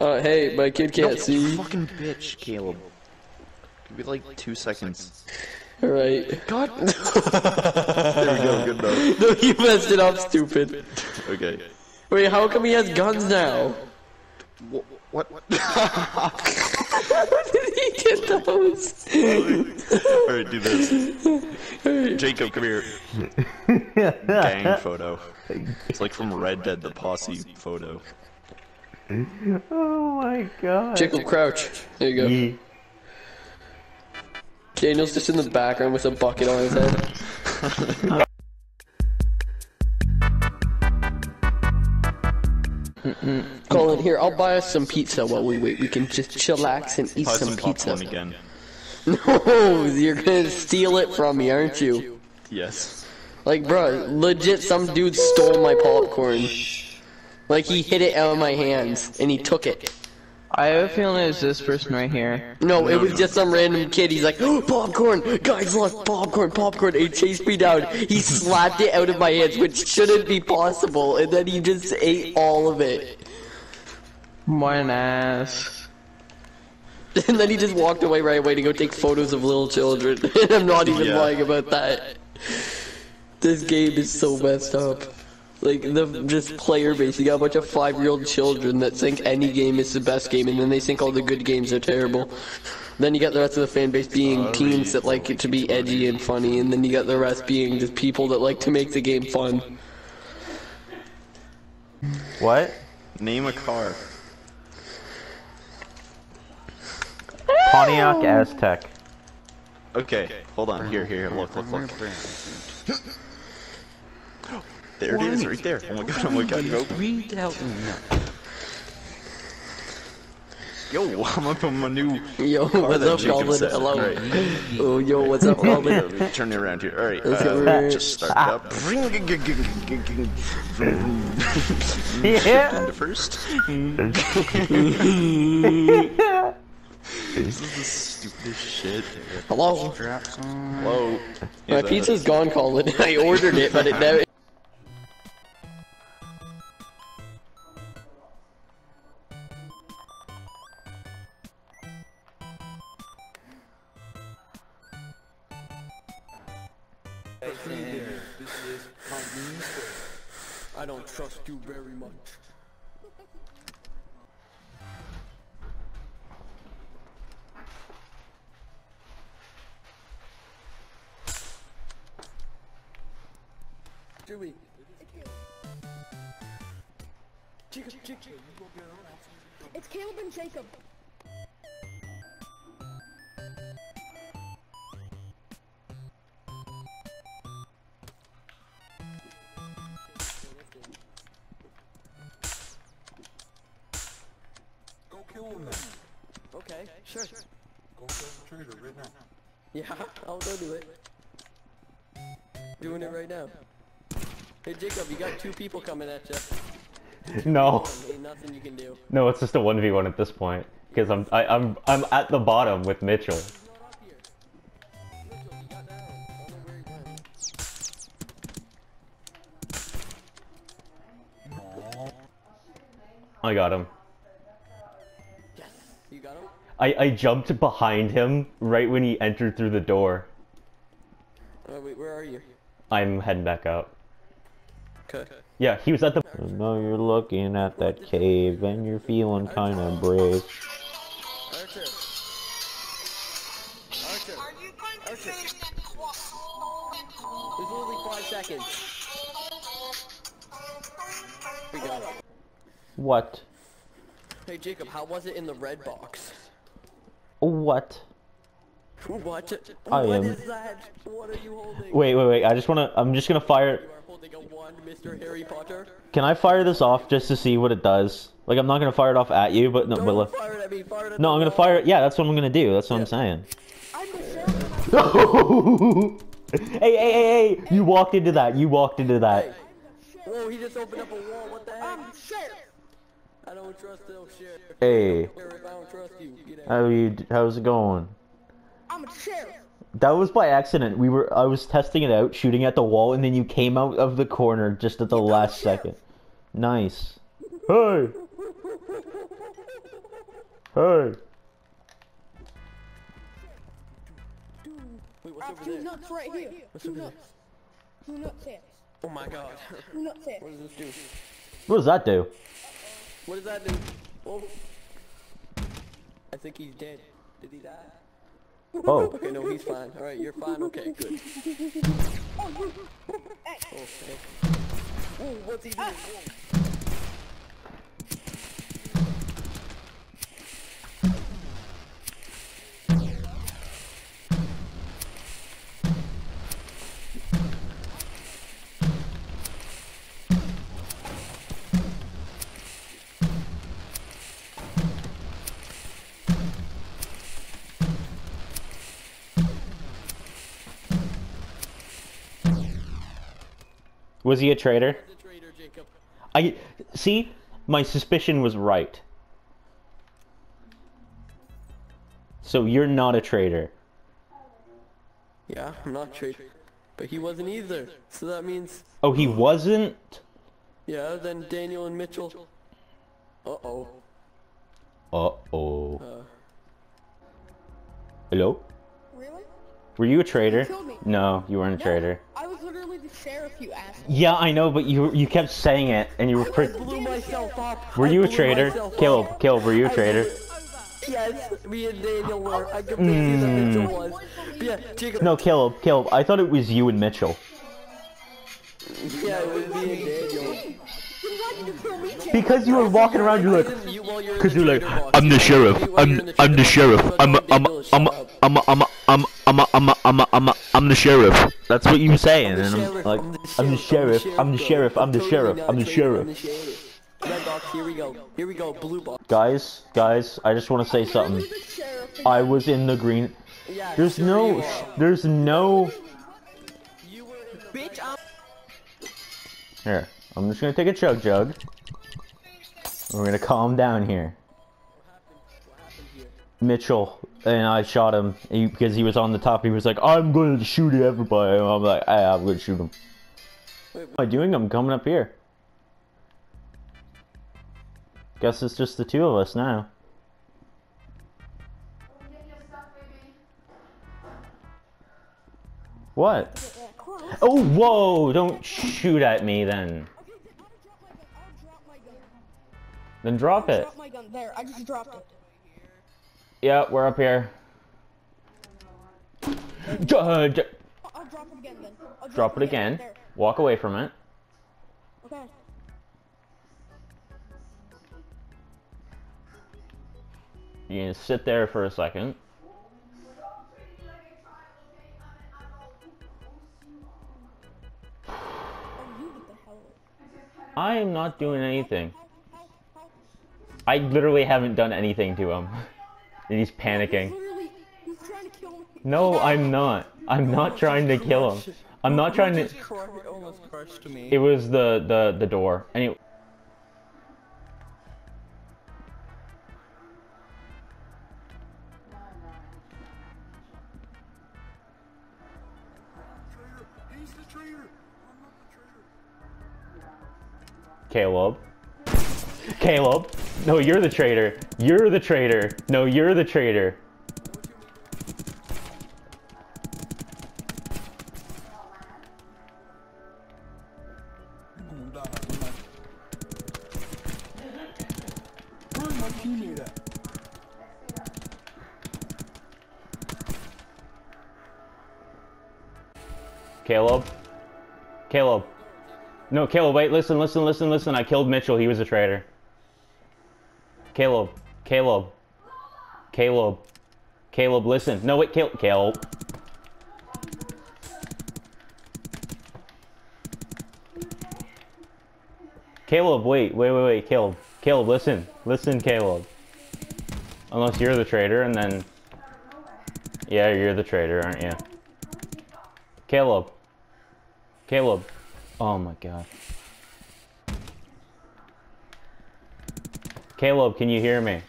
Uh, hey, my kid can't see. Fucking bitch, Caleb. Give me like two seconds. Alright. God. there we go. Good enough. No, you messed it up, stupid. Okay. Wait, how come he has guns now? Wh- What? How did he get those? Alright, do this. Jacob, come here. Gang photo. It's like from Red Dead, the posse photo. Oh my god. Jacob, crouch. There you go. Ye- Daniel's just in the background with a bucket on his head. Colin, here, I'll buy us some pizza while we wait. We can just chillax and eat some, some pizza. again. No, you're gonna steal it from me, aren't you? Yes. Like, bro, legit, some dude stole my popcorn. Like, he hit it out of my hands, and he took it. I have a feeling it was this person right here. No, it was just some random kid. He's like, oh, popcorn! Guys, look, popcorn, popcorn! And he chased me down. He slapped it out of my hands, which shouldn't be possible, and then he just ate all of it. What an ass. And then he just walked away right away to go take photos of little children. and I'm not even Yeah. lying about that. This game is so messed up. Like, the just player base, you got a bunch of five-year-old children that think any game is the best game, and then they think all the good games are terrible. Then you got the rest of the fan base being teens that like it to be edgy and funny, and then you got the rest being just people that like to make the game fun. What? Name a car. Pontiac Aztek. Okay, hold on. Here, here, here. Look, look, look. There it is, right there. Oh my god, oh my god. Yo, Read out yo I'm up on my new. Yo, what's up, Jacob Colin? said. Hello. Alright. Oh, yo, what's up, Yeah, Colin? let me turn it around here. Alright, Let's uh, just start it up. Yeah. Into first. this is the stupidest shit. Hello. Whoa. My Is that- pizza's gone, Colin. I ordered it, but it never. I don't trust you very much. Jimmy. Jacob, Jacob. It's Caleb and Jacob. Sure. Go kill the traitor right now. Yeah, I'll go do it. Doing it right now. Hey Jacob, you got two people coming at you. No. Nothing you can do. No, it's just a 1v1 at this point. Because I'm I, I'm I'm at the bottom with Mitchell. I got up I, I jumped behind him right when he entered through the door. Oh, wait, where are you? I'm heading back out. Okay. Yeah, he was at the. Now you're looking at that cave and you're feeling kind of brave. Archer. Archer. Archer. There's only five seconds. We got it. What? Hey Jacob, how was it in the red box? What? What? I What am- is that? What are you holding? Wait, wait, wait. I just wanna. I'm just gonna fire. You are holding a wand, Mr. Harry Potter. Can I fire this off just to see what it does? Like, I'm not gonna fire it off at you, but no, Don't but look. fire it at me, fire it at No, I'm gonna wall. fire it. Yeah, that's what I'm gonna do. That's what I'm saying. I'm the sheriff. hey, hey, hey, hey! You walked into that. You walked into that. Whoa, he just opened up a wall, what the heck? I'm the sheriff. I don't trust the sheriff. Hey, Sheriff, I don't trust you. Get out. how you? How's it going? I'm a sheriff. That was by accident. We were. I was testing it out, shooting at the wall, and then you came out of the corner just at the last second. Nice. Hey. Hey. Wait, I have two nuts right here. Two nuts. Two nuts here. Oh my god. Two nuts here. What does this do? What does that do? What does that do? Oh. I think he's dead. Did he die? Oh. Okay, no, he's fine. Alright, you're fine. Okay, good. Oh, okay. Whoa, what's he doing? Whoa. Was he a traitor? The traitor, Jacob. I see. My suspicion was right. So you're not a traitor. Yeah, I'm not a traitor. But he wasn't either. So that means, Oh, he wasn't. yeah, then Daniel and Mitchell. Uh-oh. Uh oh. Uh, Hello. Really? Were you a traitor? killed. No, you weren't a traitor. I was literally the sheriff, you asshole. Yeah, I know, but you you kept saying it, and you were. Pre- blew myself up. were you a traitor? myself Caleb, up. Caleb, were you a traitor? blew- Yes, me and Daniel were. I completely that Mitchell mm. was. But yeah, Jacob. No, Caleb, Caleb. I thought it was you and Mitchell. Yeah, it was me and Daniel. Because you were walking around, you're like, Because you, while you're in Because the you're like. I'm the sheriff. I'm in the I'm the sheriff. I'm I'm I'm a, shut up. I'm a, I'm a, I'm a, I'm a, I'm a, I'm a, I'm a, I'm the sheriff. That's what you were saying, and I'm like, I'm the sheriff. I'm the sheriff. I'm the sheriff. I'm the a traitor, I'm sheriff. Red box, here we go. Here we go, blue box. Guys, guys, I just want to say something. Literally the sheriff. and I was in the green. There's no, there's no. You were in the bitch. I'm Here, I'm just gonna take a chug jug. We're gonna calm down here. Mitchell and I shot him he, because he was on the top. He was like, "I'm going to shoot everybody." And I'm like, "Ah, "I'm to shoot him." Wait, What am I doing? I'm coming up here. Guess it's just the two of us now. What? Oh, whoa! Don't shoot at me then. Then drop it. Drop my gun. There, I just dropped it. Yeah, we're up here. Uh, I'll, drop it again then. I'll drop it again. There. Walk away from it. Okay. You can sit there for a second. You get the hell. I am not doing anything. I literally haven't done anything to him. And he's panicking. Literally, he's trying to kill me. No, I'm not. I'm not trying to kill him. I'm not trying to. Cru- almost crushed me. It was the the the door. Anyway. Traitor. He's the traitor. I'm not the traitor. Caleb. Caleb. No, you're the traitor. You're the traitor. No, you're the traitor. Caleb. Caleb. No, Caleb, wait, listen, listen, listen, listen. I killed Mitchell. He was a traitor. Caleb. Caleb. Caleb. Caleb, listen. No, wait, Caleb. Caleb. Caleb, wait, wait, wait, wait, Caleb. Caleb, listen. Listen, Caleb. Unless you're the traitor, and then... Yeah, you're the traitor, aren't you? Caleb. Caleb. Oh my god. Caleb, can you hear me?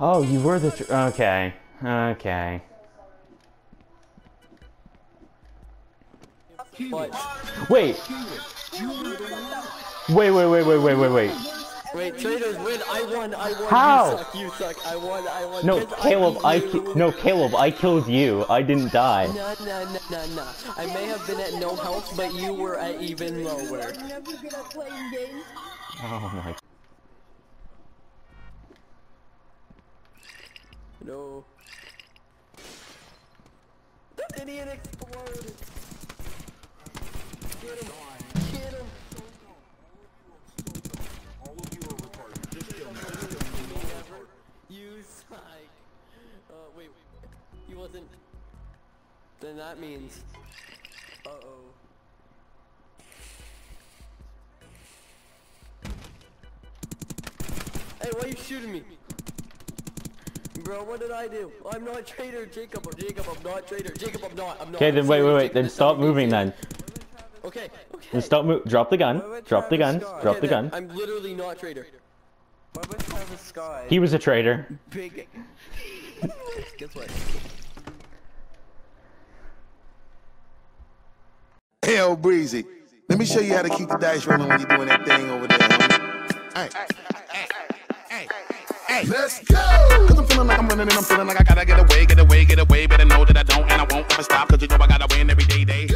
Oh, you were the. Okay. Okay. Wait. Wait, wait, wait, wait, wait, wait, wait, wait. Traders win. I won. I won. How? You suck. You suck. I won. I won. No, Caleb, I you. no Caleb, I killed you. I didn't die. Nah, nah, nah, nah, nah. I may have been at no health, but you were at even lower. I'm never good at playing games. Oh my. No. Idiot exploded. Get him. Get him. All of you are retarded. Just kill me. Just kill me. You're all retarded. You suck. Uh, wait. He wasn't. Then that means. Uh oh. Hey, why are you shooting me? Bro, what did I do? I'm not a traitor, Jacob. Jacob, I'm not a traitor. Jacob, I'm not. I'm not. Okay, I'm then wait, wait, wait. Then stop moving. Then Okay, okay. then stop. Mo- drop the gun. Drop the gun. Drop Okay, the gun. I'm literally not a traitor. What about Travis Scott? He was a traitor. Big. Guess what? Hell breezy. Let me show you how to keep the dice rolling when you're doing that thing over there. homie. Hey. Hey. Hey. Let's go! Cause I'm feeling like I'm running and I'm feeling like I gotta get away, get away, get away. Better know that I don't and I won't ever stop. Cause you know I gotta win every day, day.